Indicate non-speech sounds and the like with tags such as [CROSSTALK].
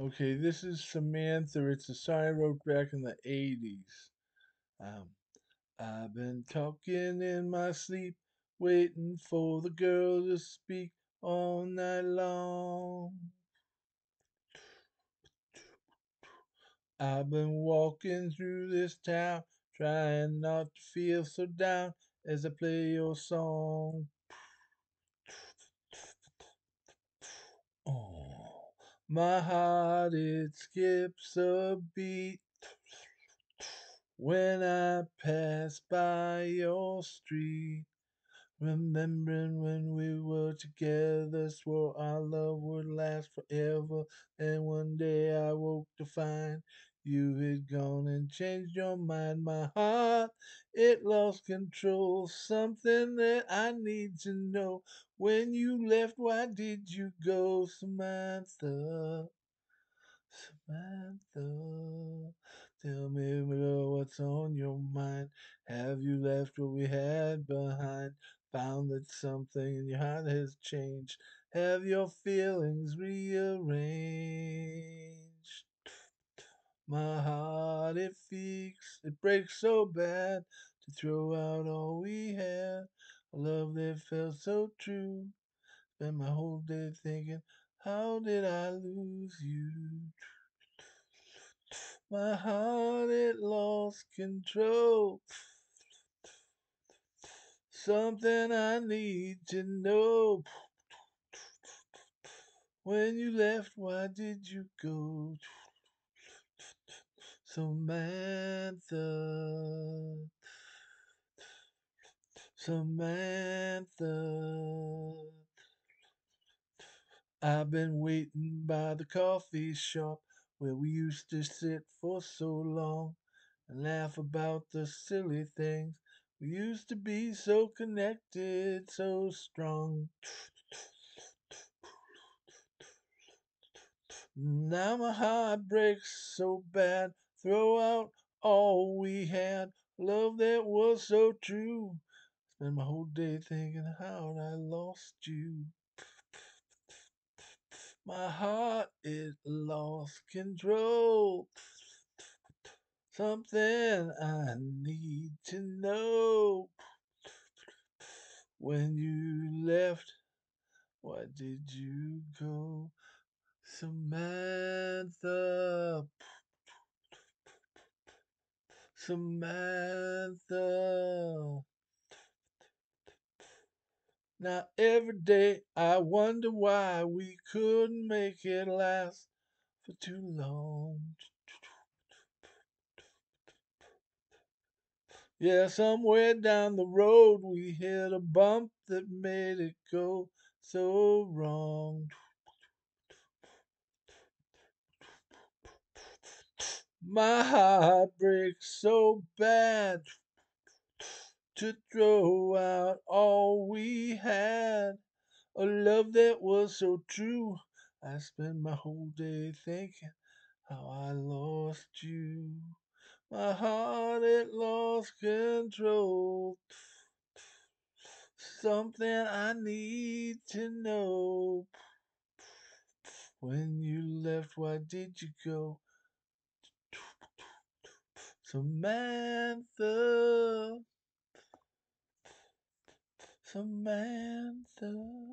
Okay, this is Samantha. It's a song I wrote back in the 80s. Um, I've been talking in my sleep, waiting for the girl to speak all night long. I've been walking through this town, trying not to feel so down as I play your song. My heart it skips a beat when I pass by your street. Remembering when we were together, swore our love would last forever. And one day I woke to find you had gone and changed your mind. My heart, it lost control. Something that I need to know. When you left, why did you go, Samantha? Samantha, tell me what's on your mind. Have you left what we had behind? Found that something in your heart has changed. Have your feelings rearranged? My heart it aches, it breaks so bad to throw out all we had. A love that felt so true. Spend my whole day thinking, how did I lose you? My heart it lost control. Something I need to know. When you left, why did you go? Samantha, Samantha. I've been waiting by the coffee shop where we used to sit for so long and laugh about the silly things. We used to be so connected, so strong. Now my heart breaks so bad, throw out all we had, love that was so true. Spend my whole day thinking how I lost you. [LAUGHS] My heart it lost control. [LAUGHS] Something I need to know. [LAUGHS] When you left, why did you go? Samantha, Samantha. Now every day I wonder why we couldn't make it last for too long. Yeah, somewhere down the road we hit a bump that made it go so wrong. My heart breaks so bad to throw out all we had. A love that was so true. I spend my whole day thinking how I lost you. My heart it lost control. Something I need to know. When you left, why did you go? Samantha, Samantha.